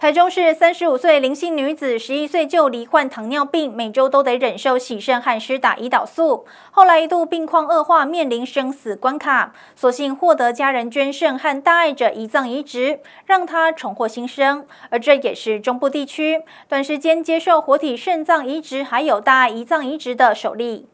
台中市三十五岁林姓女子，十一岁就罹患糖尿病，每周都得忍受洗肾和施打胰岛素。后来一度病况恶化，面临生死关卡，所幸获得家人捐肾和大爱者胰脏移植，让她重获新生。而这也是中部地区短时间接受活体肾脏移植还有大爱胰脏移植的首例。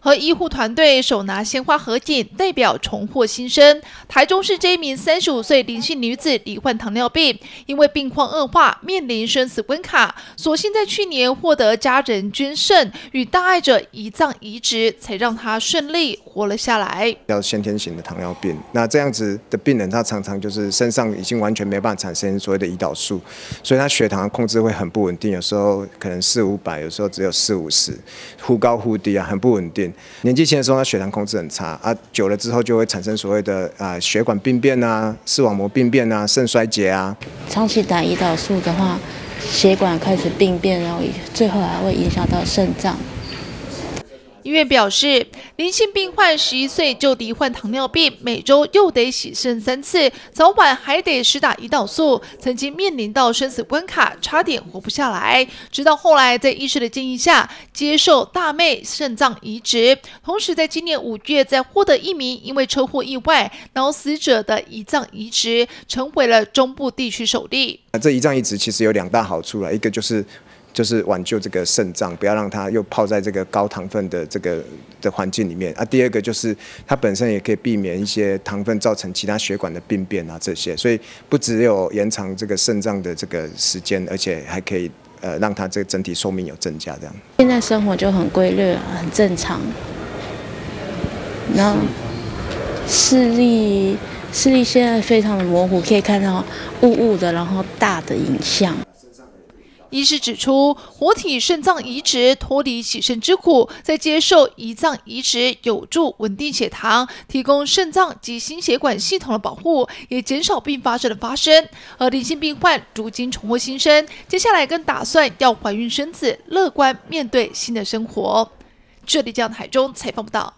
和医护团队手拿鲜花合影，代表重获新生。台中市这一名三十五岁林姓女子罹患糖尿病，因为病况恶化，面临生死关卡，所幸在去年获得家人捐肾与大爱者胰脏移植，才让她顺利活了下来。要先天型的糖尿病，那这样子的病人，他常常就是身上已经完全没办法产生所谓的胰岛素，所以他血糖控制会很不稳定，有时候可能四五百，有时候只有四五十，忽高忽低啊，很不稳定。年纪轻的时候，他血糖控制很差啊，久了之后就会产生所谓的啊血管病变啊、视网膜病变啊、肾衰竭啊。长期打胰岛素的话，血管开始病变，然后最后还会影响到肾脏。医院表示，林姓病患十一岁就罹患糖尿病，每周又得洗肾三次，早晚还得施打胰岛素，曾经面临到生死关卡，差点活不下来。直到后来在医师的建议下，接受大妹肾脏移植，同时在今年五月再获得一名因为车祸意外脑死者的胰脏移植，成为了中部地区首例。这胰脏移植其实有两大好处了，一个就是。就是挽救这个肾脏，不要让它又泡在这个高糖分的这个的环境里面啊。第二个就是它本身也可以避免一些糖分造成其他血管的病变啊这些，所以不只有延长这个肾脏的这个时间，而且还可以呃让它这个整体寿命有增加这样。现在生活就很规律，很正常，然后视力视力现在非常的模糊，可以看到雾雾的，然后大的影像。医师指出，活体肾脏移植脱离洗肾之苦，在接受胰脏移植有助稳定血糖，提供肾脏及心血管系统的保护，也减少并发症的发生。而林性病患如今重获新生，接下来更打算要怀孕生子，乐观面对新的生活。这里将台中采访不到。